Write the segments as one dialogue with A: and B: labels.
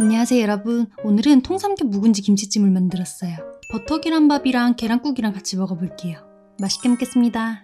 A: 안녕하세요 여러분. 오늘은 통삼겹 묵은지 김치찜을 만들었어요. 버터 계란밥이랑 계란국이랑 같이 먹어볼게요 맛있게 먹겠습니다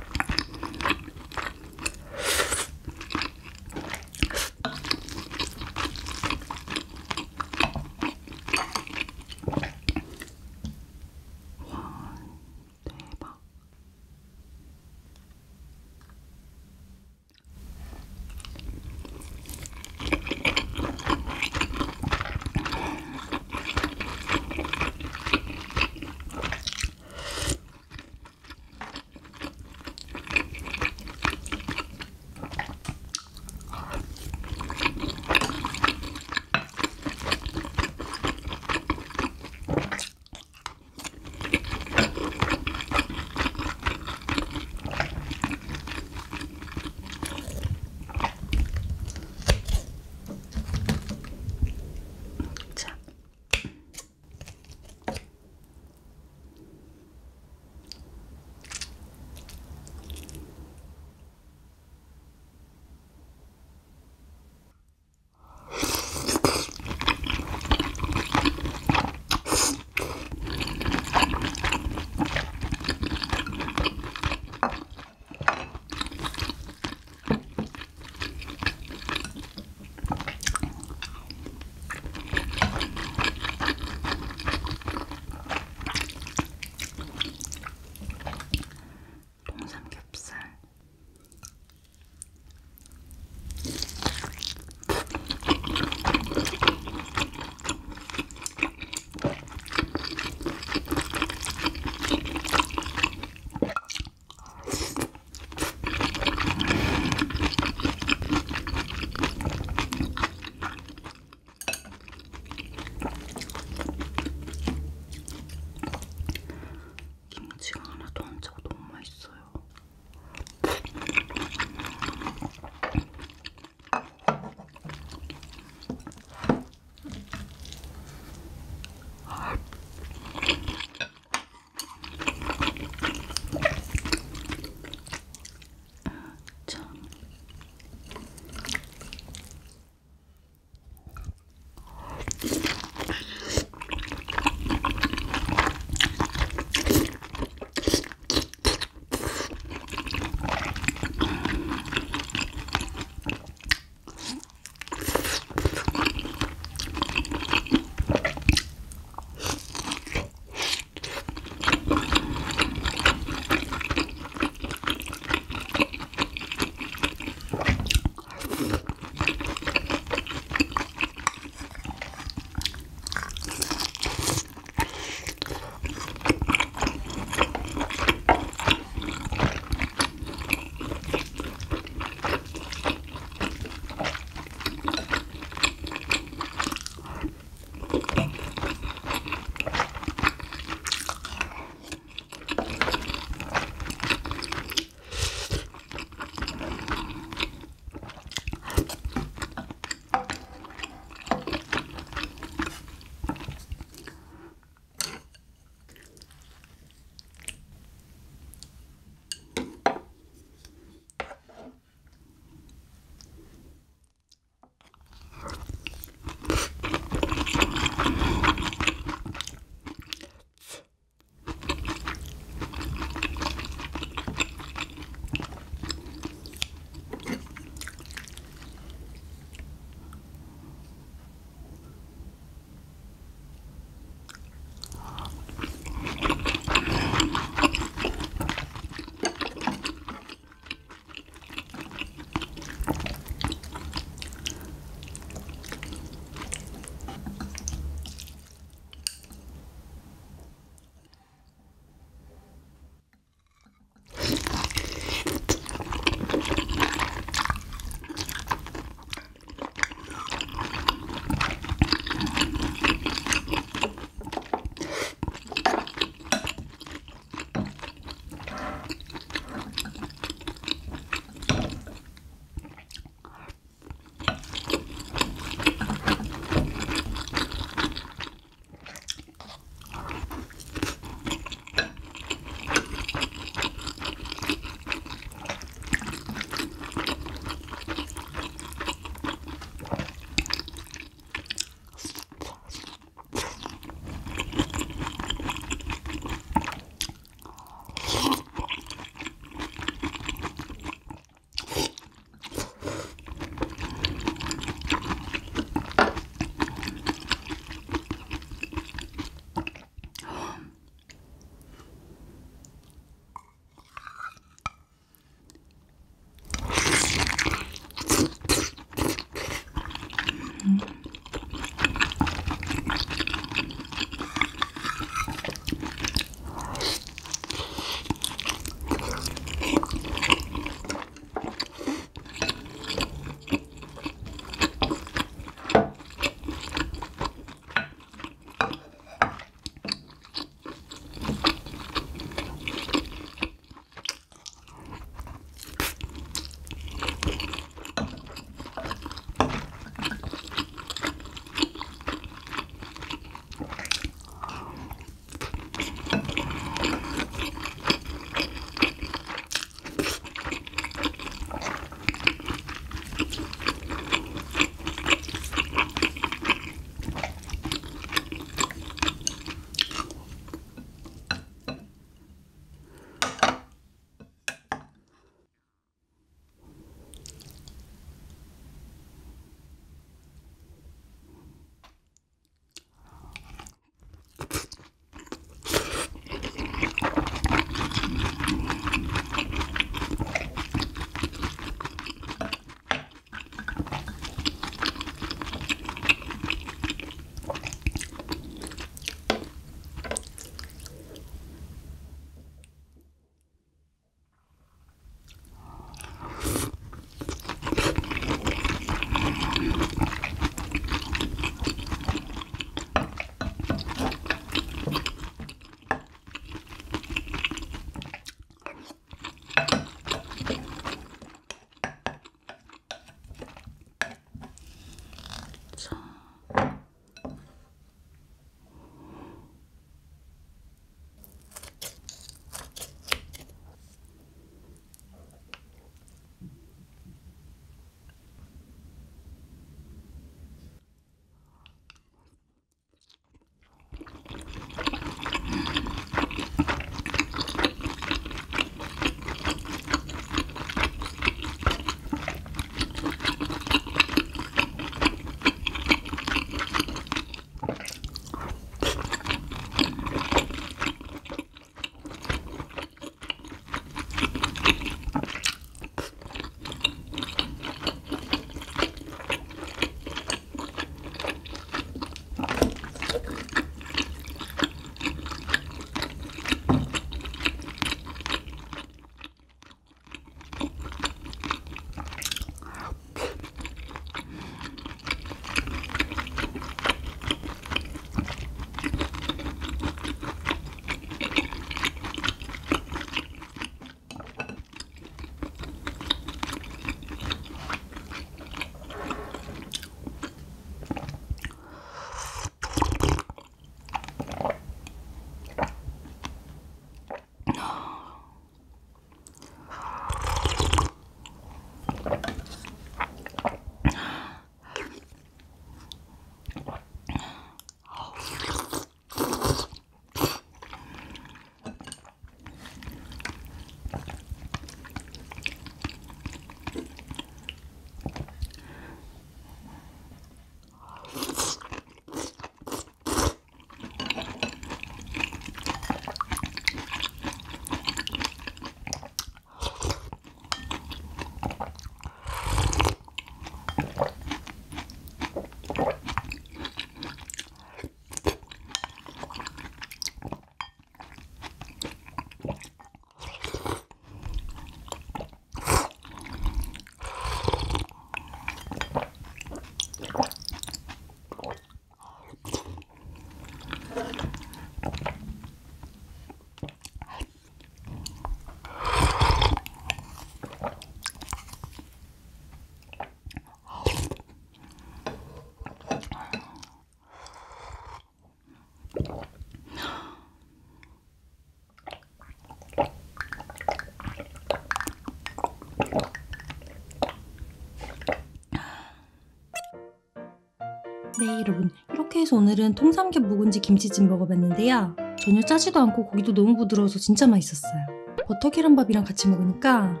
A: 네 여러분. 이렇게 해서 오늘은 통삼겹 묵은지 김치찜 먹어봤는데요. 전혀 짜지도 않고 고기도 너무 부드러워서 진짜 맛있었어요. 버터 계란밥이랑 같이 먹으니까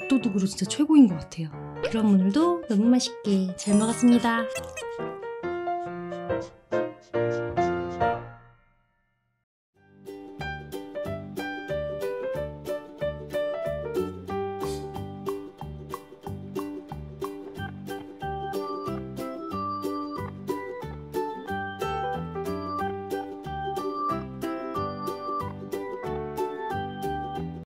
A: 밥도둑으로 진짜 최고인 것 같아요. 그럼 오늘도 너무 맛있게 잘 먹었습니다